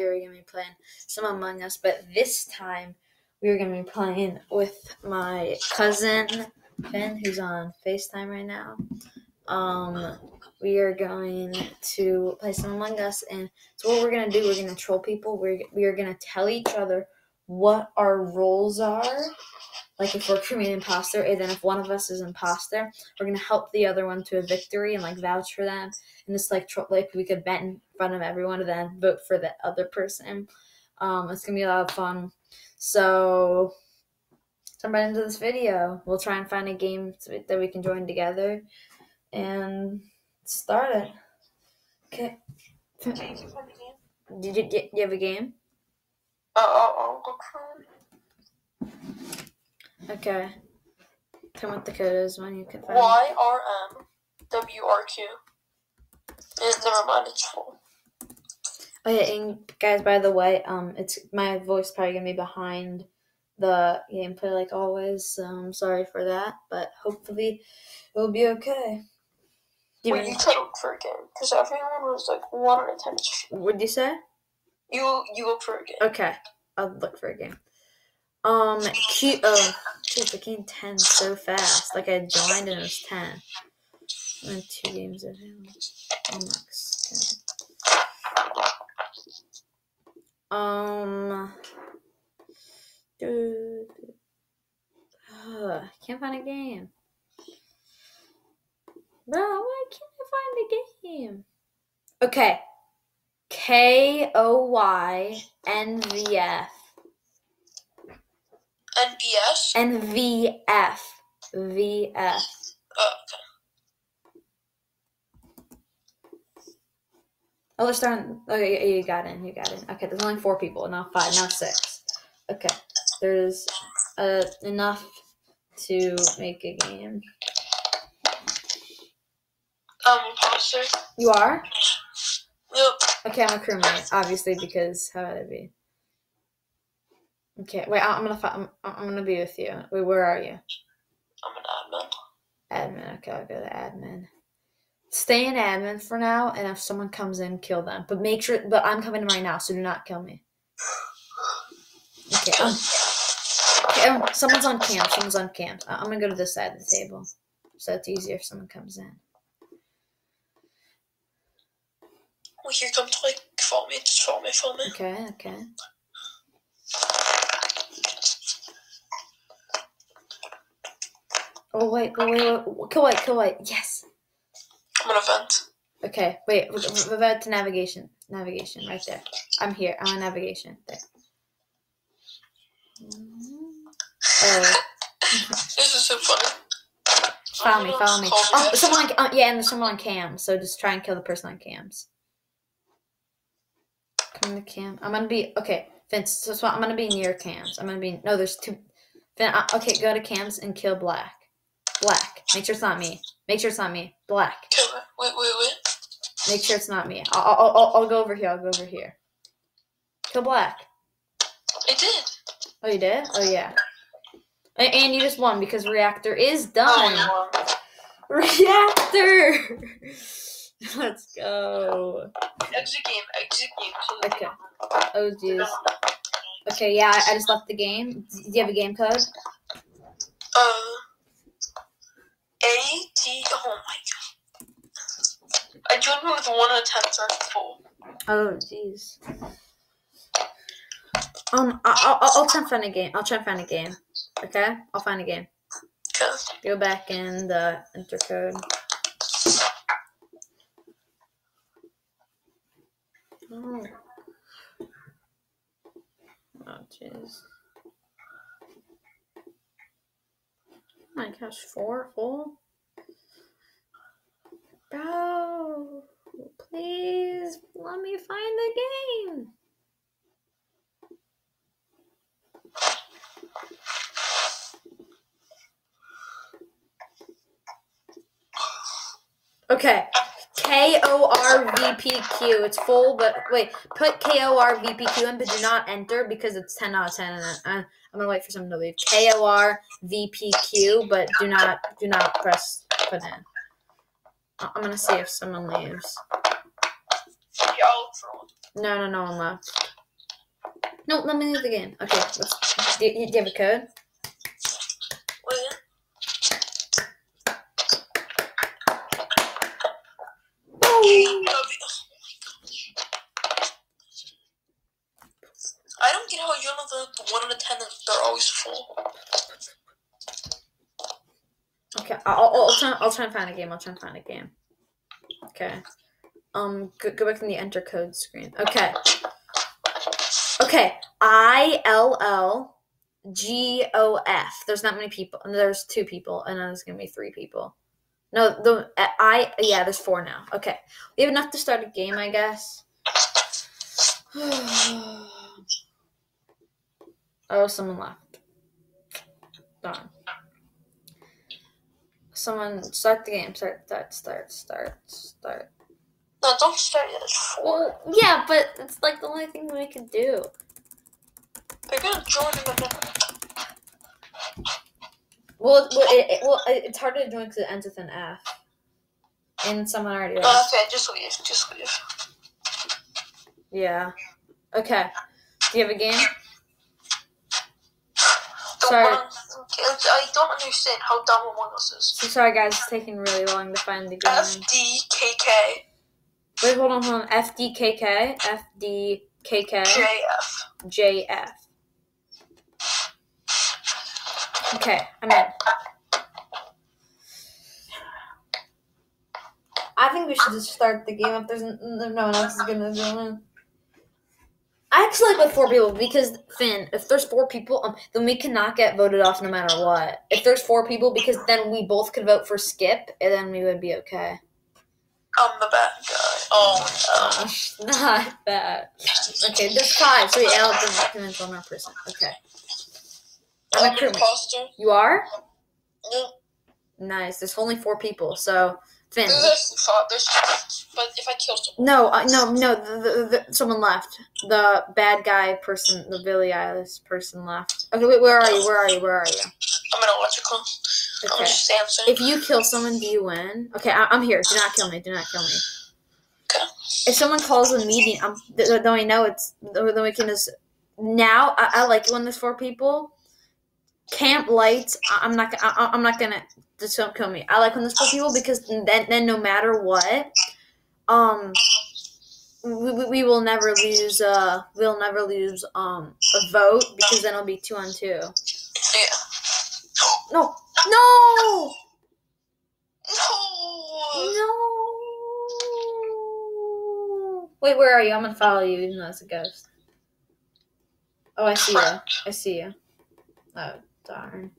were gonna be playing some Among Us, but this time we were gonna be playing with my cousin Finn, who's on FaceTime right now. Um, we are going to play some Among Us, and so what we're gonna do, we're gonna troll people. We're we are gonna tell each other what our roles are. Like if we're crewmate imposter, and then if one of us is imposter, we're gonna help the other one to a victory and like vouch for them, and just like tro- like we could bet in front of everyone and then vote for the other person. Um, it's gonna be a lot of fun. So jump right into this video. We'll try and find a game that we can join together and start it. Okay. Did you find the game? Did you, have a game? Uh, I'll, I'll for it. Okay. Tell me what the code is when you can find it. Y R M W R Q. Eh, Never mind, it's full. Oh yeah, and guys, by the way, um, it's my voice probably gonna be behind the gameplay like always. So I'm sorry for that, but hopefully it'll be okay. Give Wait, me- you try to look for a game because everyone was like one out of ten. is. What'd you say? You you look for a game. Okay, I'll look for a game. Um, cute. Oh, dude, the game ten so fast. Like I joined and it was ten. I'm two games of him. God. Um, dude, Ugh, can't find a game. Bro, why can't I find a game? Okay, K O Y N V F. NBS. N V F. V F. Uh, Oh, they're starting. Okay, you got in. You got in. Okay, there's only four people, not five, not six. Okay, there's uh, enough to make a game. um, imposter. You are? Yep. Okay, I'm a crewmate, obviously, because how would I be? Okay, wait, I'm gonna I'm, I'm gonna be with you. Wait, where are you? I'm an admin. Admin. Okay, I'll go to admin. Stay in admin for now, and if someone comes in, kill them. But make sure. But I'm coming in right now, so do not kill me. Okay. Um, okay, um, someone's on camp. Someone's on camp. I'm gonna go to this side of the table, so it's easier if someone comes in. Well, here come to like follow me. Just follow me. Follow me. Okay. Okay. Oh wait, wait, wait, wait, kill white, kill white. Yes. I'm an event. Okay, wait, re- re- revert to navigation. Navigation, right there. I'm here. I'm on navigation. There. Oh, This is so funny. follow me, follow me. Oh, someone, on, uh, yeah, and there's someone on cam. So just try and kill the person on cams. Come to cam. I'm gonna be okay, Vince. So, so I'm gonna be near cams. I'm gonna be no. There's two. Vin, uh, okay, go to cams and kill black. Black. Make sure it's not me. Make sure it's not me. Black. Wait, wait, wait. Make sure it's not me. I'll, I'll, I'll, I'll go over here. I'll go over here. Kill black. I did. Oh, you did? Oh, yeah. A- And you just won because reactor is Oh, done. yeah. Reactor. Let's go. Exit game. Exit game. Okay. Oh, jeez. Okay, yeah, I, I just left the game. Do you have a game code? Uh. A T. Oh my god. I joined with one ten, so full. Oh, jeez. Um, I'll, I'll, I'll try and find a game. I'll try and find a game. Okay? I'll find a game. Go back in the enter code. Oh. Oh, jeez. Oh my gosh, four full? Bro, please let me find the game. Okay. K O R V P Q. It's full, but wait. Put K O R V P Q in, but do not enter because it's ten out of ten. And I, I'm gonna wait for someone to leave. K O R V P Q, but do not do not press put in. I'm gonna see if someone leaves. No, no, no one left. No, let me leave again. Okay, let's, do, you- do you have a code? I don't get how you're not the one ten and they're always full. Okay, I'll, I'll, I'll try. I'll try and find a game. I'll try and find a game. Okay. Um, go, go back to the enter code screen. Okay. Okay. I L L G O F. There's not many people. There's two people, and there's gonna be three people. No, the I yeah. There's four now. Okay, we have enough to start a game, I guess. oh, someone left. Darn. Someone start the game. Start, start, start, start, start. No, don't start four. Well, yeah, but it's like the only thing we could do. They're gonna join in. Well, well, it, it, well it- it's hard to join because it ends with an F. And someone already Uh, okay, just leave. Just leave. Yeah. Okay. Do you have a game? The Sorry. one, I don't understand how dumb Among Us is. So sorry, guys. It's taking really long to find the game. FDKK Wait, hold on, hold on. FDKK? FDKK? JF. JF. Okay, I'm in. I think we should just start the game if there's n- n- no one else is gonna join. I actually like with four people because Finn, if there's four people, um, then we cannot get voted off no matter what. If there's four people, because then we both could vote for Skip, and then we would be okay. I'm the bad guy. Oh Gosh, not that. Okay, there's five, so yeah, I'll document one more person. Okay. I'm a I'm an crewmate. imposter. you are No, nice. There's only four people, so Finn. there's actually five. There's, but if I kill someone, No, uh, no, no. The, the, the, someone left. The bad guy person, the Billie Eilish person left. Okay, wait. Where are you? Where are you? Where are you? I'm an electrical. I'm Okay. If you kill someone, do you win? Okay, I, I'm here. Do not kill me. Do not kill me. Okay. If someone calls a meeting, um, th- th- then we know it's. Then we can just. Now I, I like it when there's four people. Camp lights. I, I'm not. I, I'm not gonna. Just don't kill me. I like when there's four people because then, then no matter what, um, we, we, will never lose. Uh, we'll never lose. Um, a vote because then it'll be two on two. yeah. No. No. No. No. Wait, where are you? I'm gonna follow you, even though it's a ghost. Oh, I see you. I see you. Oh, darn.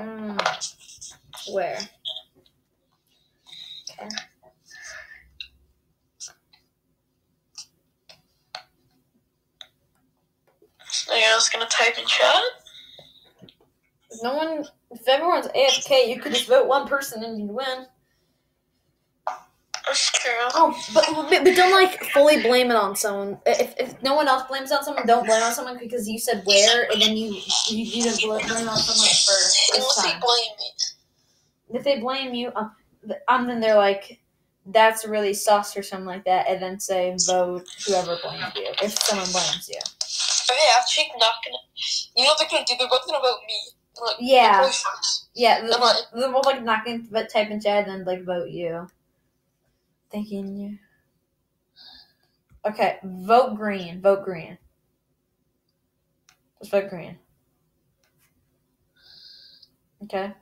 Mm. Where? Okay. Are you just gonna type in chat? If no one, if everyone's AFK, you could just vote one person and you'd win. True. Oh, but, but but don't like fully blame it on someone. If, if no one else blames it on someone, don't blame it on someone because you said where, and then you you, you didn't blame it on someone for Unless they blame me. If they blame you, um, um, then they're like, that's really sus or something like that, and then say vote whoever blames you if someone blames you. Okay, actually not gonna. You know what they're gonna do? They're both gonna vote me. Like, Yeah. like. Yeah, the, I- they're both like not to type in chat and then like vote you. Thinking you. Okay, vote green. Vote green. Just vote green. Okay,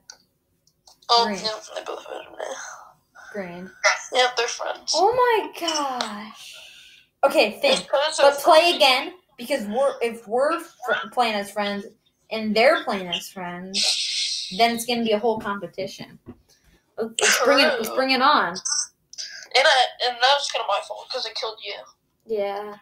Oh, Green. yeah, they both voted green. Yep, they're friends. Oh my gosh. Okay, think. But play again because we're if we're fr- playing as friends and they're playing as friends, then it's gonna be a whole competition. Let's let's bring it. Let's bring it on. And I, and that was kind of my fault because I killed you. Yeah.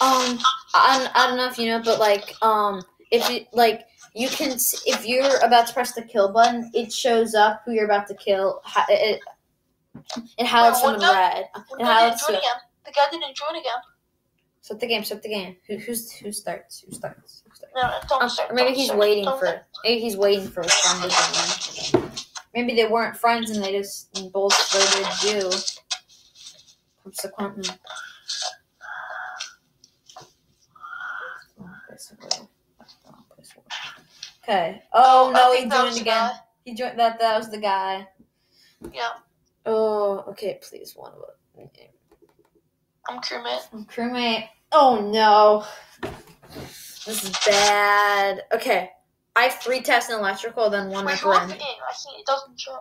Um, I, I don't know if you know, but like, um, if you like, you can if you're about to press the kill button, it shows up who you're about to kill. How, it, it highlights Wait, them in what the- red. The It guy didn't highlights join again. The guy didn't join again. Start the game. Start the game. Who who's who starts? Who starts? Who starts? No, don't Um, start. maybe don't he's start, waiting for. start. Maybe he's waiting for his friend to join. Maybe they weren't friends and they just both voted you. Subsequently. Okay. Oh, no, he joined again. guy. He joined that. That was the guy. Yeah, Oh, okay. Please, one of them. I'm crewmate. I'm crewmate. Oh no. This is bad. Okay. I have three tests in electrical, then one Wait, upper who left the engine. game? I see it doesn't show.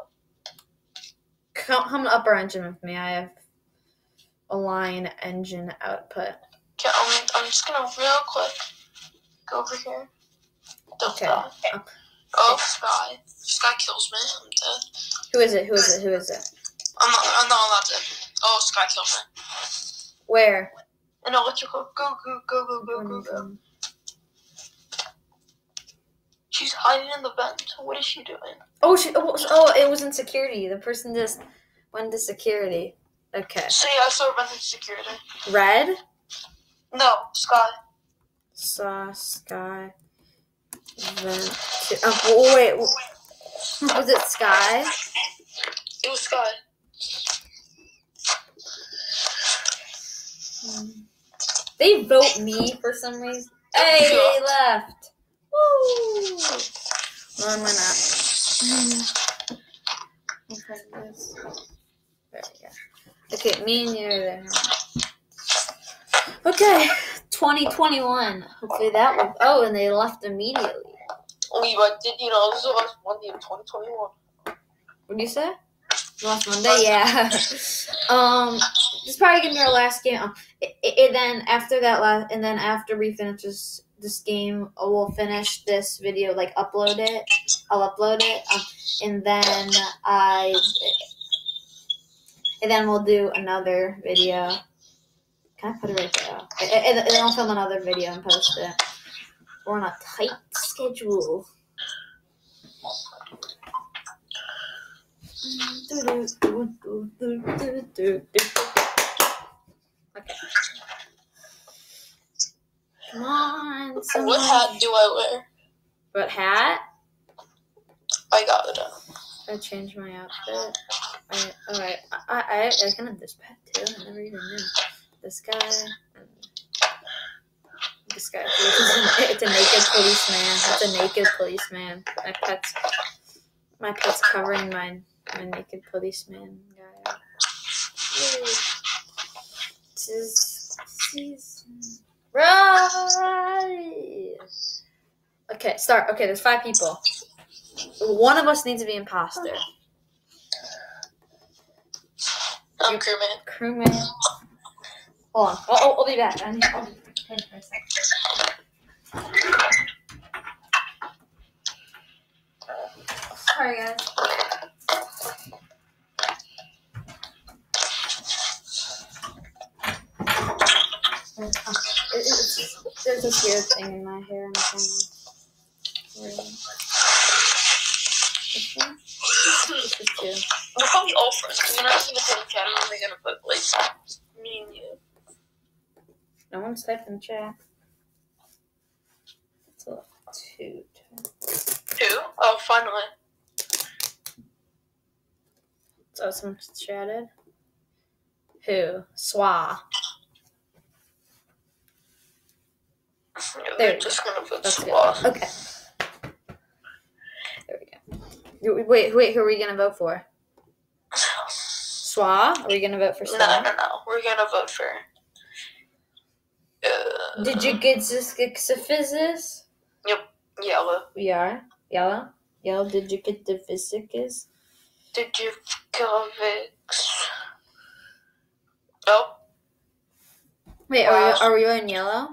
Come, come to upper engine with me. I have a line engine output. Okay, I'm, I'm just gonna real quick go over here. The Okay. Um, Oh, Sky. Sky kills me. I'm dead. Who is it? Who is it? Who is it? I'm not, I'm not allowed to. Oh, Sky kills me. Where? An electrical. Go, go, go, go, go, go, go. She's hiding in the vent. What is she doing? Oh, she, oh, oh, it was in security. The person just went to security. Okay. See, I saw her venting security. Red. No, Sky. Saw sky. Then. Oh, wait. Was it sky? It was Sky. They vote me for some reason. Hey, they left. Woo! Not? Okay, this. There we go. Okay, me and you are there. Okay, 2021. Hopefully that will. Oh, and they left immediately. We but did you know this is the last Monday of 2021? What do you say? Last Monday, yeah. um, it's probably gonna be our last game. Um, it, it, then after that last, and then after we finish this this game, uh, we'll finish this video, like upload it. I'll upload it, um, and then I, and then we'll do another video. Can I put it right there? And, and, and then I'll film another video and post it. We're on a tight schedule. Okay. Come on, What hat do I wear? What hat? I got it. I changed my outfit. I, alright, I, I, I can have this pet too. I never even knew. This guy. Um, this guy. It's a naked policeman. It's a naked policeman. My pet's. My pet's covering my my naked policeman guy. Yay. Tis season. Right. Okay, start. Okay, there's five people. One of us needs to be imposter. I'm crewman. Crewman. Hold on. Oh, oh, I'll be back. I need, I'll be. Sorry, guys. There's a weird thing in my hair. I'm trying to. Where is it? This one? This is two. We're probably all friends. We're not even putting chat on. We're gonna put like me and you. No one's typed in chat. It's a two. Who? Oh, finally. So someone chatted. Who? Swa. Yeah, There We're we just gonna put That's good. Okay. There we go. Wait, wait. Who are we gonna vote for? Swa? Are we gonna vote for Swa? No, no, no. We're gonna vote for. Did you get Zixiphysis? Yellow. We are. Yellow? Yellow, did you get the physicus? Did you kill Vix? Nope. Wait, are we, Wow. are we in yellow?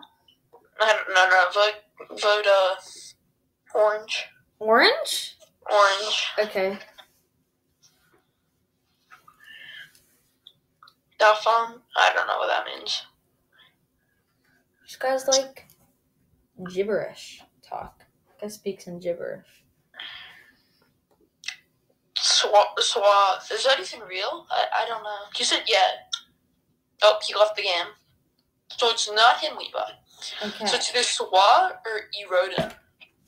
No, no, no. Vote, vote, uh, orange. Orange? Orange. Okay. Dalphon? I don't know what that means. This guy's like gibberish talk. Guy speaks in gibberish. Swa, Swa, is that even real? I, I don't know. He said yeah. Oh, he left the game. So it's not him we bought. Okay. So it's either Swa or Eroda.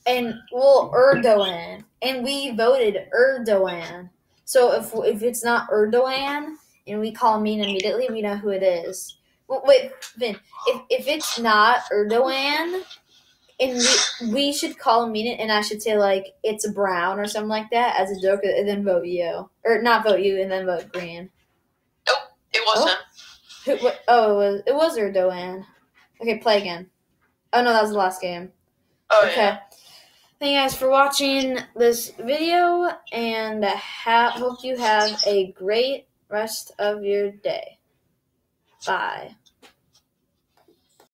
and well Erdogan, and we voted Erdogan. So if if it's not Erdogan and we call Amin immediately, we know who it is. Wait, Vin, if if it's not Erdogan, and we we should call Amin and I should say like it's brown or something like that as a joke, and then vote you or not vote you and then vote green. Nope, It was Oh. Who? What, oh, it was it was Erdogan. Okay, play again. Oh no, that was the last game. Oh okay. yeah. Thank you guys for watching this video, and ha- hope you have a great rest of your day. Bye.